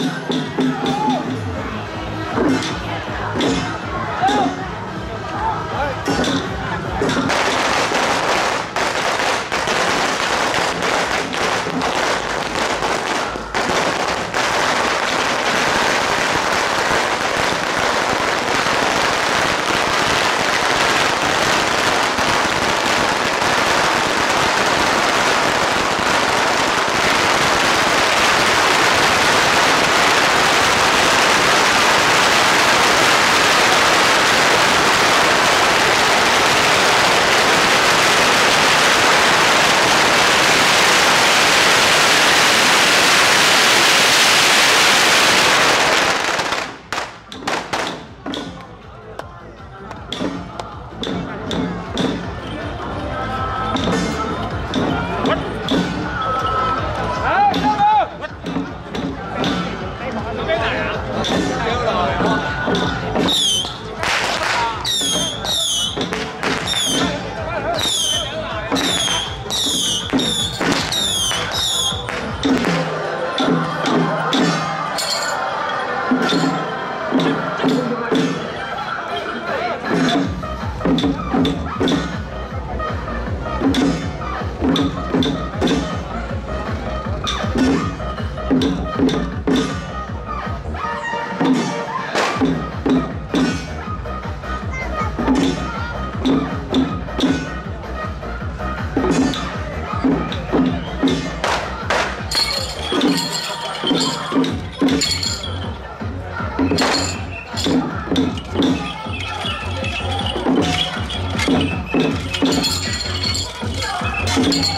you. 你知道。you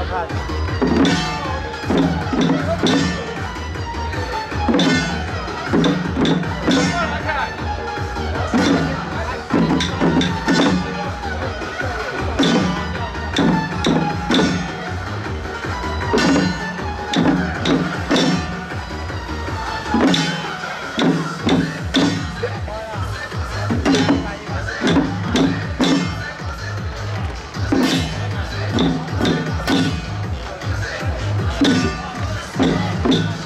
I've had. Thank